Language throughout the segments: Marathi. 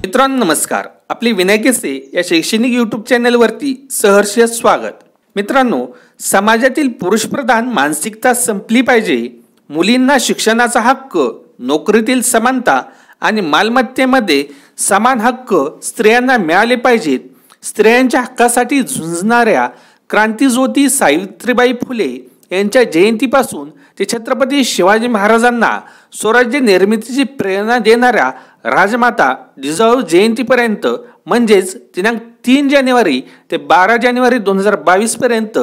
मित्रांनो नमस्कार. आपले विनायकेसे या शैक्षणिक यूट्यूब चॅनलवरती सहर्ष स्वागत. मित्रांनो समाजातील पुरुषप्रधान मानसिकता संपली पाहिजे. मुलींना शिक्षणाचा हक्क नोकरीतील समानता आणि मालमत्तेमध्ये समान हक्क स्त्रियांना मिळाले पाहिजेत. स्त्रियांच्या हक्कासाठी झुंजणाऱ्या क्रांतीज्योती सावित्रीबाई फुले यांच्या जयंतीपासून ते छत्रपती शिवाजी महाराजांना स्वराज्य निर्मितीची प्रेरणा देणाऱ्या राजमाता जिजाऊ जयंतीपर्यंत म्हणजेच दिनांक तीन जानेवारी ते बारा जानेवारी दोन हजार बावीसपर्यंत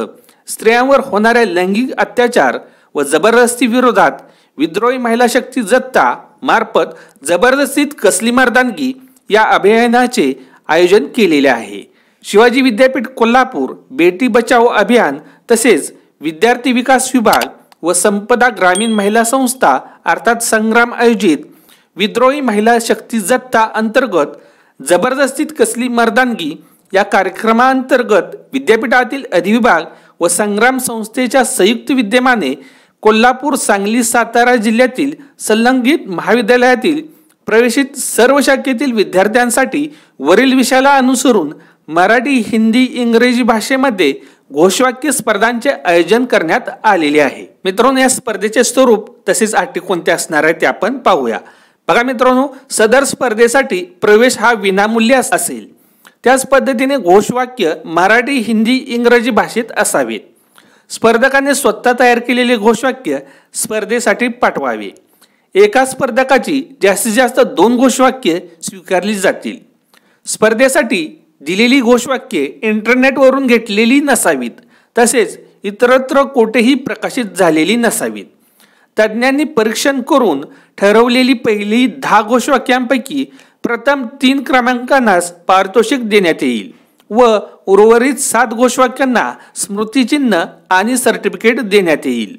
स्त्रियांवर होणाऱ्या लैंगिक अत्याचार व जबरदस्ती विरोधात विद्रोही महिला शक्ती जत्ता मार्फत जबरदस्तीत कसली मर्दानगी या अभियानाचे आयोजन केलेले आहे. शिवाजी विद्यापीठ कोल्हापूर बेटी बचाओ अभियान तसेच विद्यार्थी विकास विभाग व संपदा ग्रामीण महिला संस्था अर्थात संग्राम आयोजित विद्रोही महिला शक्ती जत्ता अंतर्गत जबरदस्तीत कसली मर्दानगी या कार्यक्रमाअंतर्गत विद्यापीठातील अधिविभाग व संग्राम संस्थेच्या संयुक्त विद्यमाने कोल्हापूर सांगली सातारा जिल्ह्यातील संलग्नित महाविद्यालयातील प्रवेशित सर्व शाखेतील विद्यार्थ्यांसाठी वरील विषयाला अनुसरून मराठी हिंदी इंग्रजी भाषेमध्ये घोषवाक्य स्पर्धांचे आयोजन करण्यात आलेले आहे. मित्रांनो या स्पर्धेचे स्वरूप तसेच अटी कोणते असणार आहे ते आपण पाहूया. बघा मित्रांनो सदर स्पर्धेसाठी प्रवेश हा विनामूल्य असेल. त्याच पद्धतीने घोषवाक्य मराठी हिंदी इंग्रजी भाषेत असावेत स्पर्धकाने स्वतः तयार केलेले घोषवाक्य स्पर्धेसाठी पाठवावे. एका स्पर्धकाची जास्तीत जास्त दोन घोषवाक्य स्वीकारली जातील. स्पर्धेसाठी दिलेली घोषवाक्ये इंटरनेटवरून घेतलेली नसावीत. तसेच इतरत्र कोठेही प्रकाशित झालेली नसावीत. तज्ज्ञांनी परीक्षण करून ठरवलेली पहिली दहा घोषवाक्यांपैकी प्रथम तीन क्रमांकांनाच पारितोषिक देण्यात येईल व उर्वरित सात घोषवाक्यांना स्मृतिचिन्ह आणि सर्टिफिकेट देण्यात येईल.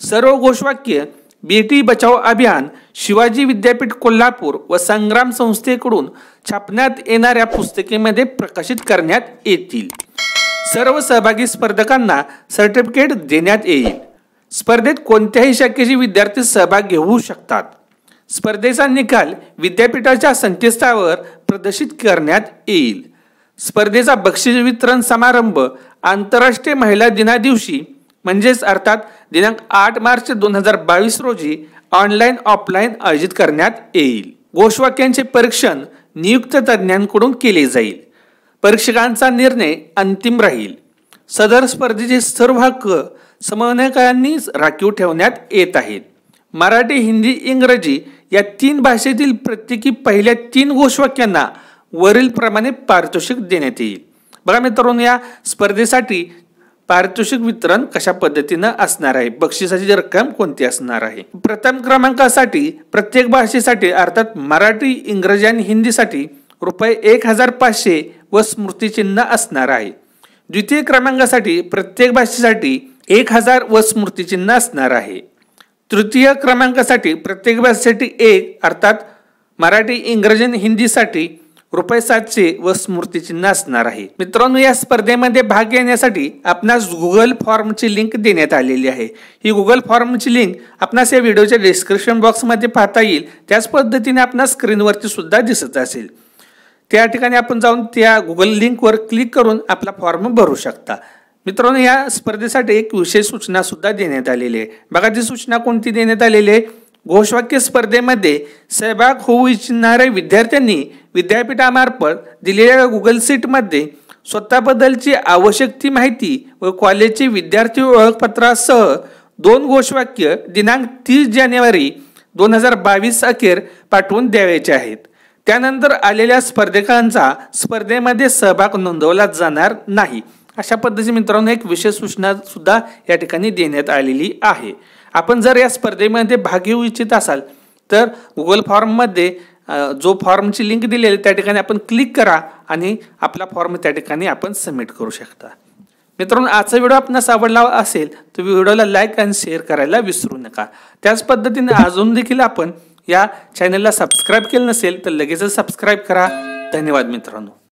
सर्व घोषवाक्य बेटी बचाव अभियान शिवाजी विद्यापीठ कोल्हापूर व संग्राम संस्थेकडून छापण्यात येणाऱ्या पुस्तकेमध्ये प्रकाशित करण्यात येतील. सर्व सहभागी स्पर्धकांना सर्टिफिकेट देण्यात येईल. स्पर्धेत कोणत्याही शाखेचे विद्यार्थी सहभाग घेऊ शकतात. स्पर्धेचा निकाल विद्यापीठाच्या संकेतस्थळावर प्रदर्शित करण्यात येईल. स्पर्धेचा बक्षीस वितरण समारंभ आंतरराष्ट्रीय महिला दिनादिवशी म्हणजेच अर्थात दिनांक आठ मार्च दोन हजार बावीस रोजी ऑनलाईन ऑफलाईन आयोजित करण्यात येईल. घोषवाक्यांचे परीक्षण नियुक्त तज्ज्ञांकडून केले जाईल. परीक्षकांचा निर्णय अंतिम राहील. सदर स्पर्धेचे सर्व हक्क समन्वयकांनी राखीव ठेवण्यात येत आहेत. मराठी हिंदी इंग्रजी या तीन भाषेतील प्रत्येकी पहिल्या तीन घोषवाक्यांना वरील प्रमाणे पारितोषिक देण्यात येईल. बघा मित्रांनो या स्पर्धेसाठी पारितोषिक वितरण कशा पद्धतीनं असणार आहे? बक्षिसाची रक्कम कोणती असणार आहे? प्रथम क्रमांकासाठी प्रत्येक भाषेसाठी अर्थात मराठी इंग्रजी आणि हिंदीसाठी रुपये एक हजार पाचशे व स्मृतिचिन्ह असणार आहे. द्वितीय क्रमांकासाठी प्रत्येक भाषेसाठी एक हजार व स्मृतिचिन्ह असणार आहे. तृतीय क्रमांकासाठी प्रत्येक भाषेसाठी एक अर्थात मराठी इंग्रजी आणि हिंदीसाठी रुपये सातशे व स्मृतिचिन्ह असणार आहे. मित्रांनो या स्पर्धेमध्ये भाग घेण्यासाठी आपणास गुगल फॉर्मची लिंक देण्यात आलेली आहे. ही गुगल फॉर्मची लिंक आपणास या व्हिडिओच्या डिस्क्रिप्शन बॉक्समध्ये पाहता येईल. त्याच पद्धतीने आपणास स्क्रीनवरती सुद्धा दिसत असेल. त्या ठिकाणी आपण जाऊन त्या गुगल लिंकवर क्लिक करून आपला फॉर्म भरू शकता. मित्रांनो या स्पर्धेसाठी एक विशेष सूचना सुद्धा देण्यात आलेली आहे. बघा ती सूचना कोणती देण्यात आलेली आहे? घोषवाक्य स्पर्धेमध्ये सहभाग होऊ इच्छिणाऱ्या विद्यार्थ्यांनी विद्यापीठामार्फत दिलेल्या गुगल सीटमध्ये स्वतःबद्दलची आवश्यक ती माहिती व कॉलेजचे विद्यार्थी ओळखपत्रासह दोन घोषवाक्य दिनांक तीस जानेवारी दोन हजार बावीस अखेर पाठवून द्यावायचे आहेत. त्यानंतर आलेल्या स्पर्धकांचा स्पर्धेमध्ये सहभाग नोंदवला जाणार नाही. अशा पद्धतीने मित्रांनो एक विशेष सूचना सुद्धा या ठिकाणी देण्यात आलेली आहे. आपण जर या स्पर्धेमध्ये भाग घेऊ इच्छित असाल तर गुगल फॉर्ममध्ये जो फॉर्मची लिंक दिलेली त्या ठिकाणी आपण क्लिक करा आणि आपला फॉर्म त्या ठिकाणी आपण सबमिट करू शकता. मित्रांनो आजचा व्हिडिओ आपणास आवडला असेल तर व्हिडिओला लाईक आणि शेअर करायला विसरू नका. त्याच पद्धतीने अजून देखील आपण या चॅनलला सबस्क्राईब केलं नसेल तर लगेचच सबस्क्राईब करा. धन्यवाद मित्रांनो.